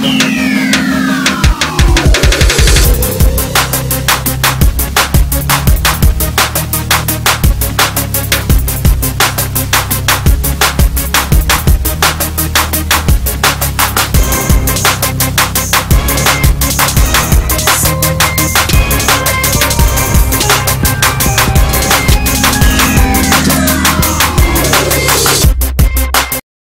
Don't